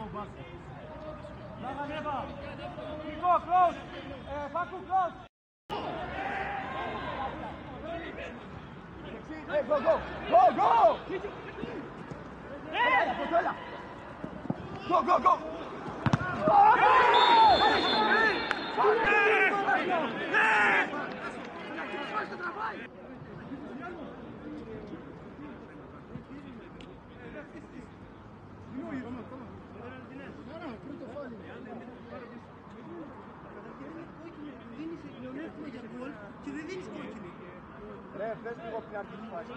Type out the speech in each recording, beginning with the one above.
Braga, Neva. Go, Άρα, πρωτοφόλι. Καταρχήν κόκκινη, δίνεις πλεονέκτημα για γκολ δεν δίνεις κόκκινη. Ρε, θες λίγο την αρχή της φάσης.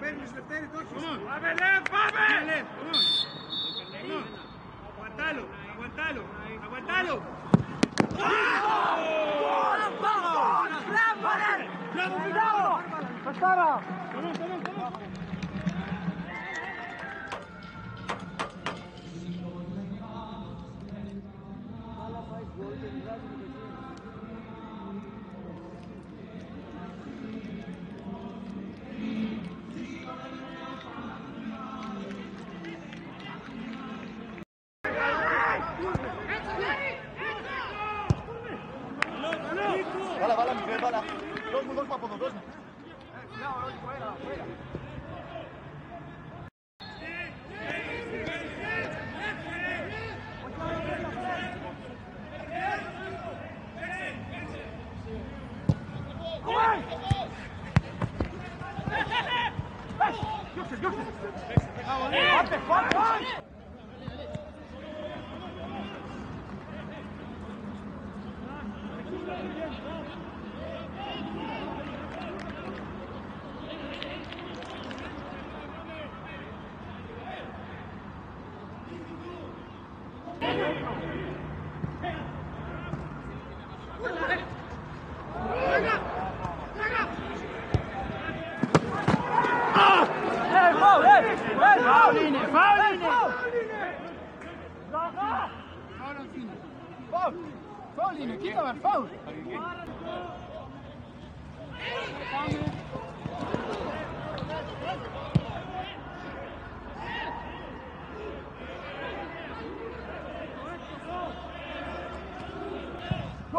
Παίρνεις Λευτέρη, το έχεις. Πάμε, λέ, πάμε! Aguantalo, aguantalo, aguantalo. Prévala. Dos, dos para todos, dos. Cuidado, fuera, fuera. Yo sé, yo Pauline, kijk maar, fout!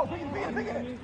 Pick it, pick it, pick it!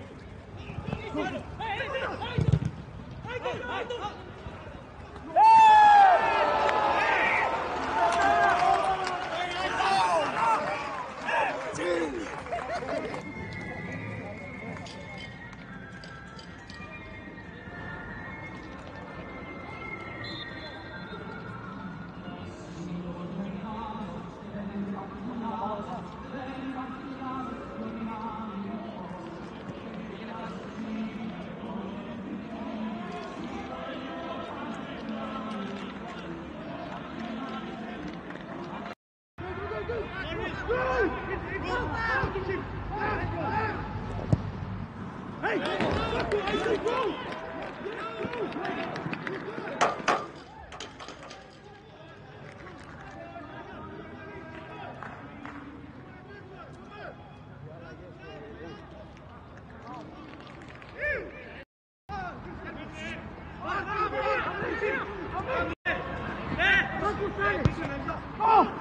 Oh!